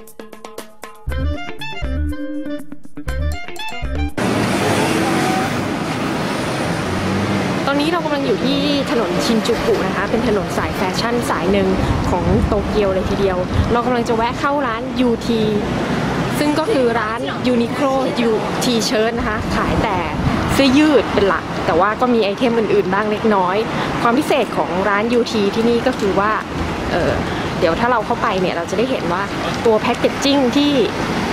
ตอนนี้เรากำลังอยู่ที่ถนนชินจูกุนะคะ เป็นถนนสายแฟชั่นสายหนึ่งของโตเกียวเลยทีเดียว เรากำลังจะแวะเข้าร้าน UT ซึ่งก็คือร้าน Uniqlo UT Shirt นะคะ ขายแต่เสื้อยืดเป็นหลัก แต่ว่าก็มีไอเทมอื่นๆ บ้างเล็กน้อย ความพิเศษของร้าน UT ที่นี่ก็คือว่า เดี๋ยวถ้าเราเข้าไปเนี่ยเราจะได้เห็นว่าตัวแพคเกจจิ้งที่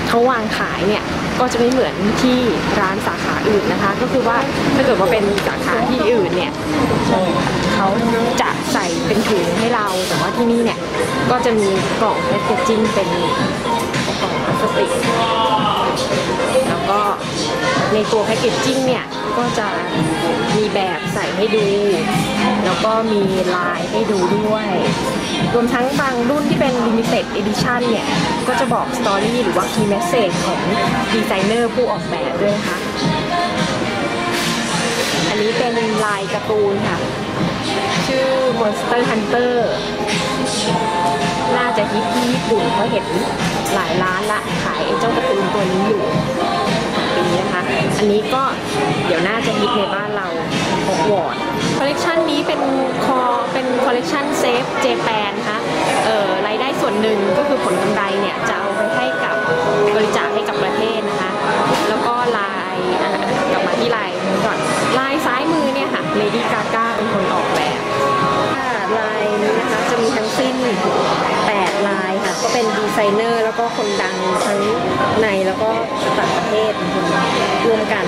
เขาวางขายเนี่ยก็จะไม่เหมือนที่ร้านสาขาอื่นนะคะ ก็คือว่าถ้าเกิดว่าเป็นสาขาที่อื่นเนี่ยเขาจะใส่เป็นถุงให้เราแต่ว่าที่นี่เนี่ยก็จะมีกล่องแพคเกจจิ้งเป็นกล่องพลาสติกแล้วก็ในตัวแพคเกจจิ้งเนี่ยก็จะ มีแบบใส่ให้ดู แล้วก็มีลายให้ดูด้วย รวมทั้งบางรุ่นที่เป็น limited edition เนี่ย ก็จะบอกสตอรี่หรือว่า key message ของดีไซเนอร์ผู้ออกแบบด้วยนะคะอันนี้เป็นลายการ์ตูนค่ะ ชื่อ Monster Hunter น่าจะฮิตที่ญี่ปุ่นเพราะเห็นหลายร้านละขายเจ้าการ์ตูนตัวนี้อยู่ นะคะ อันนี้ก็เดี๋ยวน่าจะฮิตในบ้านเราฮอกวอตคอลเลกชันนี้เป็นคอเป็น collection Save Japan นะคะเอ่อรายได้ส่วนหนึ่งก็คือผลกำไรเนี่ยจะเอาไปให้กับบริจาคให้กับประเทศนะคะ แล้วก็ลายอะกลับมาที่ลายนี้ก่อนลายซ้ายมือเนี่ยค่ะ Lady Gaga เป็นคนออกแบบลายนี้นะคะจะมีทั้งสิ้น 8 ลายค่ะ ก็เป็นดีไซเนอร์ แล้วก็คนดังทั้งในแล้วก็ต่างประเทศรวมกัน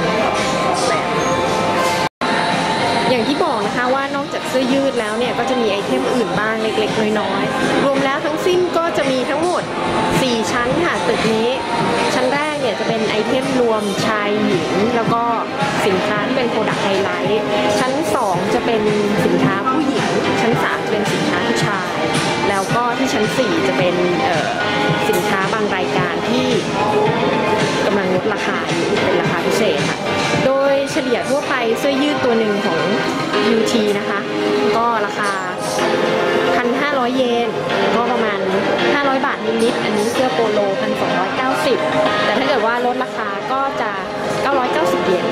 แบบอย่างที่บอกนะคะว่านอกจากเสื้อยืดแล้วเนี่ยก็จะมี item อื่นบ้างเล็กๆ น้อยๆ รวมแล้วทั้งสิ้นก็จะมีทั้งหมด 4 ชั้นค่ะตึกนี้ ชั้นแรกเนี่ยจะเป็น item รวมชายหญิง แล้วก็สินค้าที่เป็น product highlight ชั้น 2 จะเป็นสินค้าผู้หญิง ชั้น 3 จะเป็นสินค้าผู้ชาย แล้วก็ที่ชั้น 4 จะเป็นเอ่อ ก็ประมาณ 500 บาทนิดๆอันนี้เสื้อโปโล 1,290 แต่ถ้าเกิดว่าลดราคาก็จะ 990 เยน